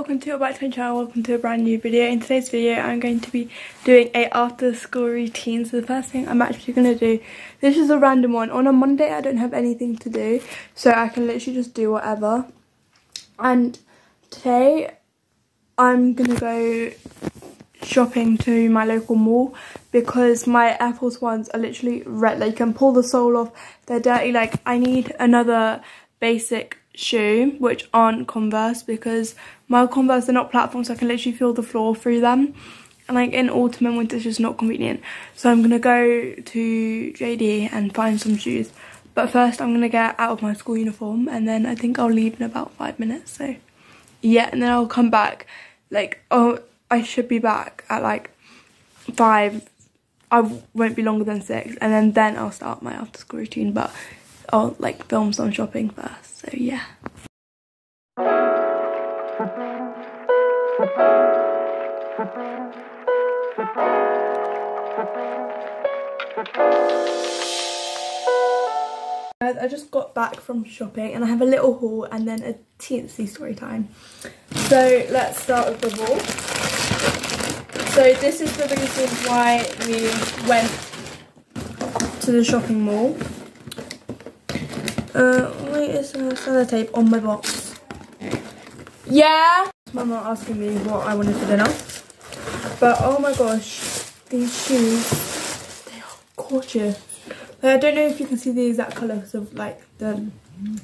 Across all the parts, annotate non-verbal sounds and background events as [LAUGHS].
welcome to back to my channel, welcome to a brand new video. In today's video I'm going to be doing a after school routine. So the first thing I'm actually going to do, this is a random one. On a Monday I don't have anything to do, so I can literally just do whatever. And today I'm going to go shopping to my local mall because my Air Force Ones are literally red. Like you can pull the sole off, they're dirty. Like I need another basic shoe which aren't converse because my converse are not platforms so i can literally feel the floor through them and like in autumn and winter it's just not convenient so i'm gonna go to jd and find some shoes but first i'm gonna get out of my school uniform and then i think i'll leave in about five minutes so yeah and then i'll come back like oh i should be back at like five i won't be longer than six and then then i'll start my after school routine but I'll like film some shopping first. So yeah. Guys, I just got back from shopping and I have a little haul and then a teensy story time. So let's start with the haul. So this is the reason why we went to the shopping mall. Uh, wait, is there sellotape on my box? Yeah? Mum asking me what I wanted for dinner. But oh my gosh, these shoes, they are gorgeous. I don't know if you can see the exact colour because of like the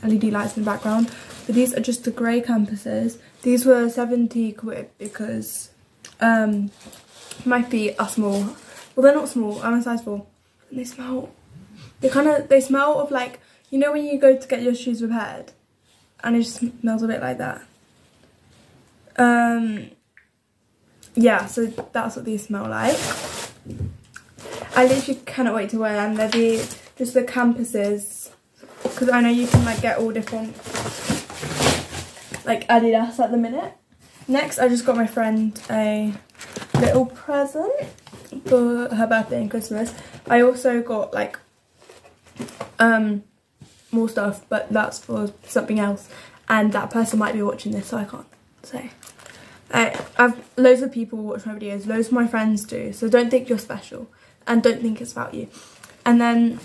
LED lights in the background. But these are just the grey Campuses. These were 70 quid because um, my feet are small. Well, they're not small, I'm a size 4. And they smell, they kind of, they smell of like you know when you go to get your shoes repaired and it just smells a bit like that? Um, yeah, so that's what these smell like. I literally cannot wait to wear them. They're the, just the campuses. because I know you can like get all different like Adidas at the minute. Next, I just got my friend a little present for her birthday and Christmas. I also got like um more stuff, but that's for something else. And that person might be watching this, so I can't say. I, I've loads of people watch my videos, loads of my friends do, so don't think you're special and don't think it's about you. And then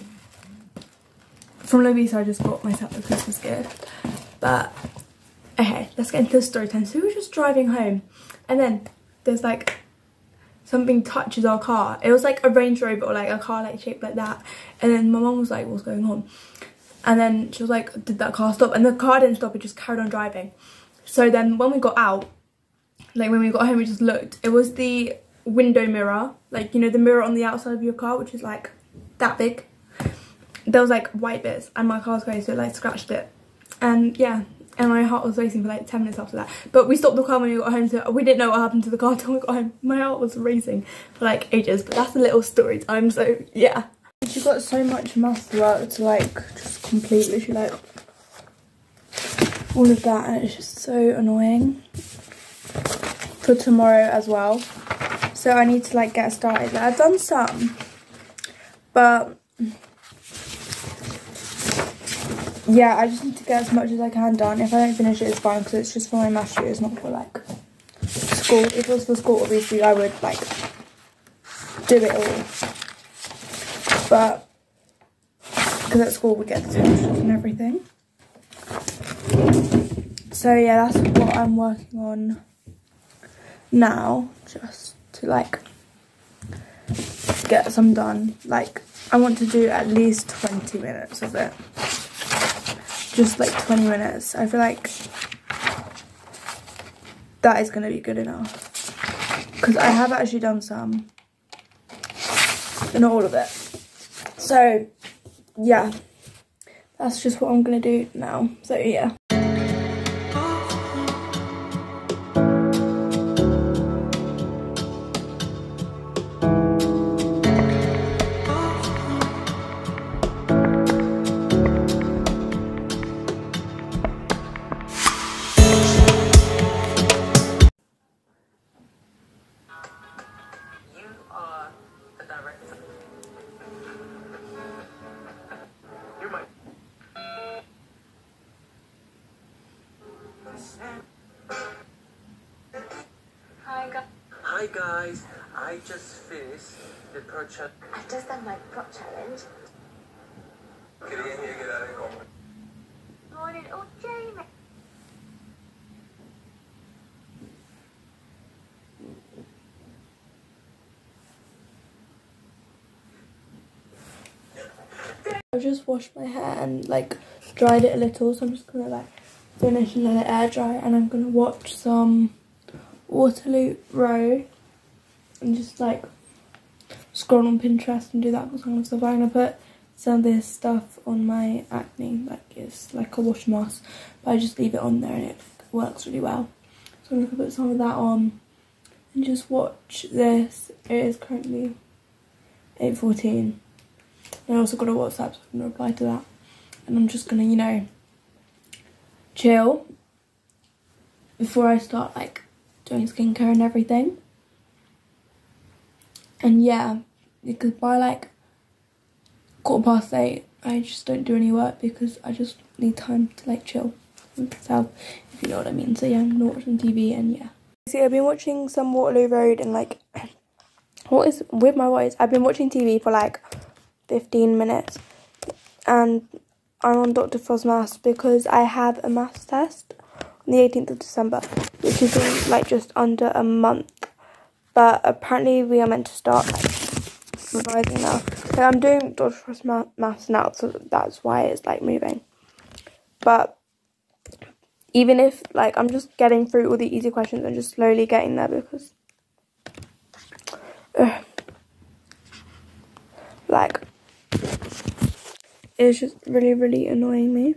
from Lovisa I just bought myself a Christmas gift. But okay, let's get into the story time. So we were just driving home and then there's like something touches our car. It was like a Range Rover or like a car like shaped like that. And then my mom was like, what's going on? And then she was like, did that car stop? And the car didn't stop, it just carried on driving. So then when we got out, like when we got home, we just looked. It was the window mirror, like, you know, the mirror on the outside of your car, which is like that big. There was like white bits and my car was going, so it like scratched it. And yeah, and my heart was racing for like 10 minutes after that. But we stopped the car when we got home, so we didn't know what happened to the car [LAUGHS] until we got home. My heart was racing for like ages, but that's a little story time, so yeah. She got so much math work to like just complete literally like all of that and it's just so annoying for tomorrow as well. So I need to like get started. I've done some but yeah I just need to get as much as I can done. If I don't finish it it's fine because it's just for my shoot, it's not for like school. If it was for school obviously I would like do it all but because at school we get the tuitions and everything. So yeah, that's what I'm working on now, just to like get some done. Like I want to do at least 20 minutes of it. Just like 20 minutes. I feel like that is going to be good enough. Because I have actually done some. Not all of it. So, yeah, that's just what I'm going to do now. So, yeah. Guys, I just finished the project. I've just done my prop challenge. Morning. Oh, Jamie. I've just washed my hair and like dried it a little, so I'm just gonna like finish and let it air dry, and I'm gonna watch some Waterloo Road and just like scroll on Pinterest and do that kind of stuff. I'm gonna put some of this stuff on my acne, like it's like a wash mask, but I just leave it on there and it works really well. So I'm gonna put some of that on and just watch this. It is currently 8.14. I also got a WhatsApp, so I'm gonna reply to that. And I'm just gonna, you know, chill before I start like doing skincare and everything. And yeah, because by like quarter past eight, I just don't do any work because I just need time to like chill myself, if you know what I mean. So yeah, I'm gonna watch some TV and yeah. See, I've been watching some Waterloo Road and like, [CLEARS THROAT] what is with my voice? I've been watching TV for like 15 minutes and I'm on Dr. Frost maths because I have a maths test on the 18th of December, which is in like just under a month. But apparently we are meant to start like, revising now. So I'm doing Dr. Frost maths now, so that's why it's like moving. But even if like I'm just getting through all the easy questions and just slowly getting there because like it's just really really annoying me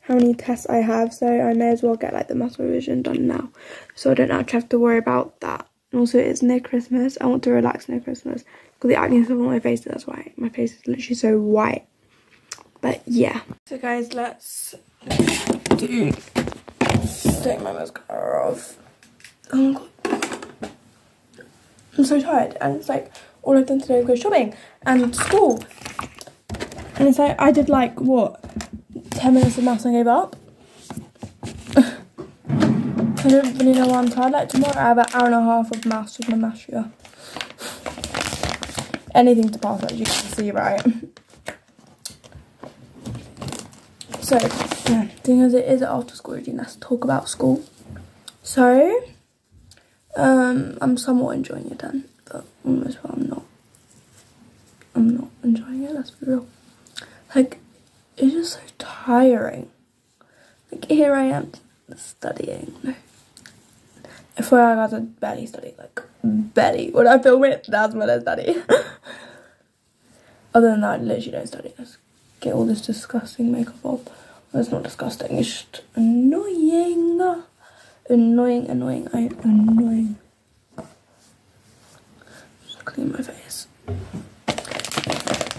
how many tests I have so I may as well get like the maths revision done now so I don't actually have to worry about that and also it's near Christmas. I want to relax near Christmas. Because the acne stuff on my face that's why my face is literally so white. But yeah. So guys let's do take my mascara off. Oh god. I'm so tired and it's like all I've done today is go shopping and school. And it's like I did like what 10 minutes of maths and gave up I don't really know why I'm tired like tomorrow I have an hour and a half of maths with my maths tutor anything to pass as you can see right so yeah thing as it is after school routine let's talk about school so um I'm somewhat enjoying it then but almost well I'm not I'm not enjoying it let's be real like, it's just so tiring. Like, here I am studying. No. If I a barely study, like, barely. When I film it, that's when I study. [LAUGHS] Other than that, I literally don't study. Just get all this disgusting makeup off. Well, it's not disgusting, it's just annoying. Annoying, annoying, I annoying. Just clean my face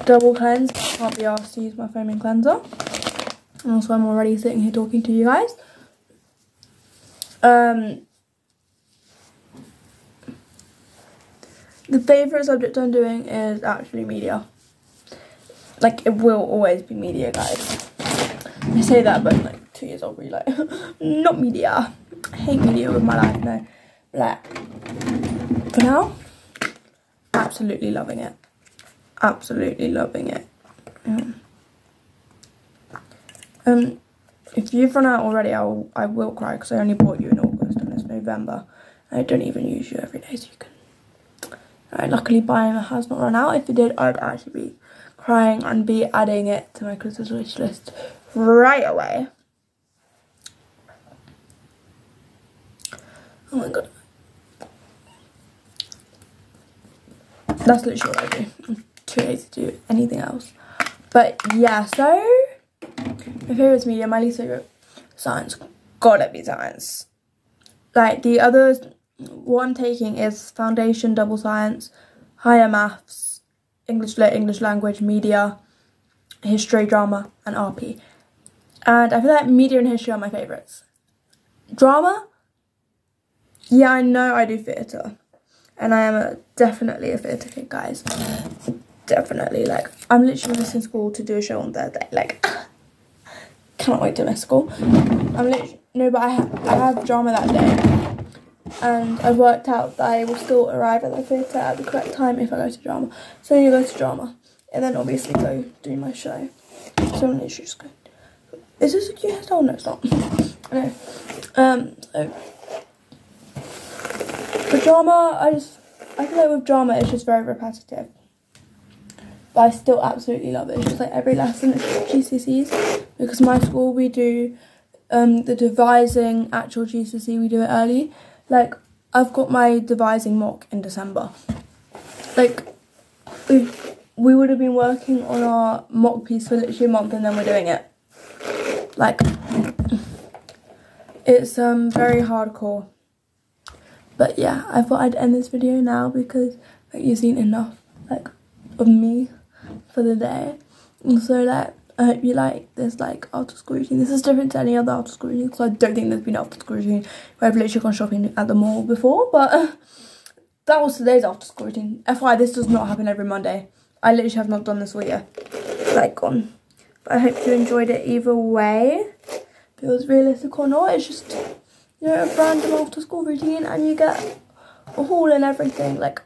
double cleanse. Can't be asked to use my foaming cleanser. And also I'm already sitting here talking to you guys. Um, the favourite subject I'm doing is actually media. Like, it will always be media, guys. I say that, but like, two years old, really like, [LAUGHS] not media. I hate media with my life, no. Like, for now, absolutely loving it absolutely loving it. Um, if you've run out already, I'll, I will cry because I only bought you in August and it's November. I don't even use you every day, so you can. Right, luckily, buying has not run out. If it did, I'd actually be crying and be adding it to my Christmas wish list right away. Oh my god. That's literally what I do too lazy to do anything else. But yeah, so my favourite media, my least favourite science. Gotta be science. Like the others, what I'm taking is foundation, double science, higher maths, English lit, English language, media, history, drama, and RP. And I feel like media and history are my favourites. Drama? Yeah, I know I do theatre. And I am a, definitely a theatre kid, guys definitely like I'm literally missing school to do a show on Thursday. Like [SIGHS] cannot wait to miss school. I'm literally no, but I have I have drama that day, and I've worked out that I will still arrive at the theatre at the correct time if I go to drama. So I'm gonna go to drama and then obviously go do my show. So I'm literally just go. Is this a cute hairstyle? No, it's not. [LAUGHS] no. Um. So for drama, I just I feel like with drama it's just very repetitive. But I still absolutely love it. It's just like every lesson is GCSEs because my school we do um the devising actual GCSE we do it early. Like I've got my devising mock in December. Like we we would have been working on our mock piece for literally a month and then we're doing it. Like it's um very hardcore. But yeah, I thought I'd end this video now because like you've seen enough like of me for the day. So like I hope you like this like after school routine. This is different to any other after school routine because I don't think there's been an after school routine where I've literally gone shopping at the mall before. But [LAUGHS] that was today's after school routine. FYI, this does not happen every Monday. I literally have not done this all year. Like gone. But I hope you enjoyed it either way. If it was realistic or not, it's just you know a random after school routine and you get a haul and everything. Like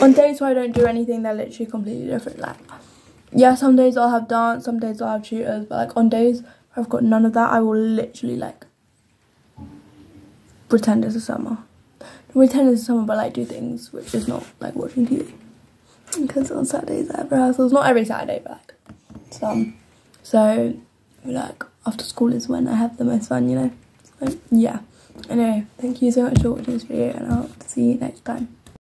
on days where I don't do anything, they're literally completely different. Like yeah, some days I'll have dance, some days I'll have tutors, but like on days I've got none of that, I will literally like pretend it's a summer. Pretend it's a summer, but like do things which is not like watching TV. Because on Saturdays I have rehearsals, not every Saturday, but like some. So like after school is when I have the most fun, you know. So yeah. Anyway, thank you so much for watching this video, and I'll see you next time.